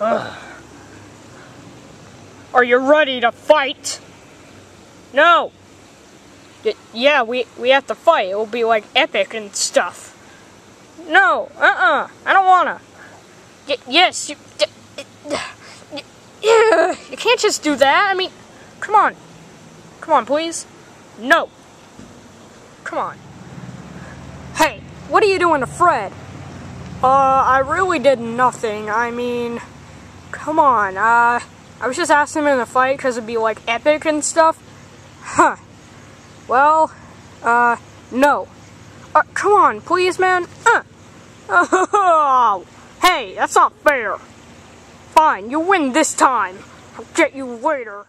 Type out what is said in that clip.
Ugh. Are you ready to fight? No. Y yeah, we, we have to fight. It will be like epic and stuff. No, uh-uh. I don't wanna. Y yes, you... You can't just do that. I mean, come on. Come on, please. No. Come on. Hey, what are you doing to Fred? Uh, I really did nothing. I mean, come on. Uh, I was just asking him in a fight because it'd be like epic and stuff. Huh. Well, uh, no. Uh, come on, please, man. Uh. Oh, hey, that's not fair. Fine, you win this time. I'll get you later.